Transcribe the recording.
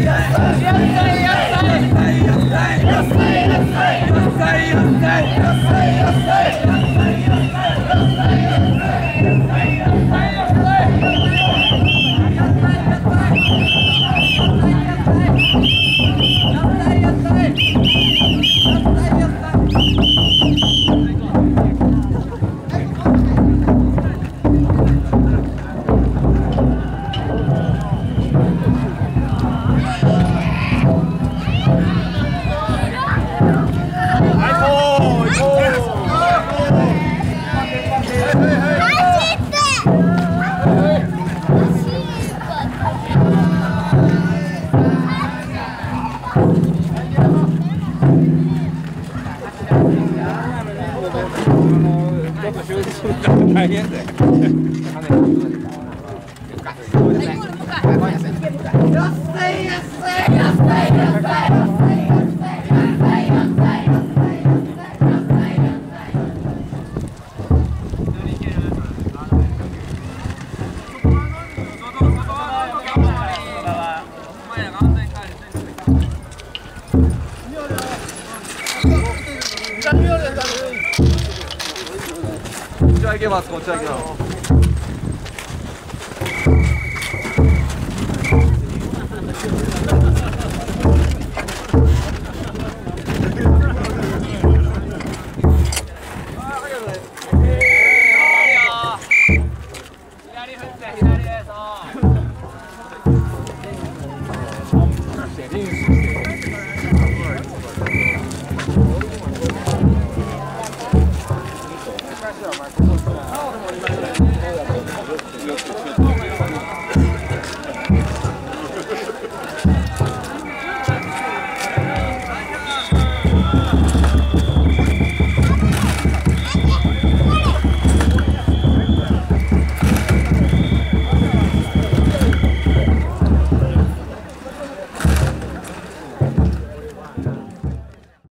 やったやったやった海鲜对他那个っちは行けますこっちは行けます。左す。頼むわよ。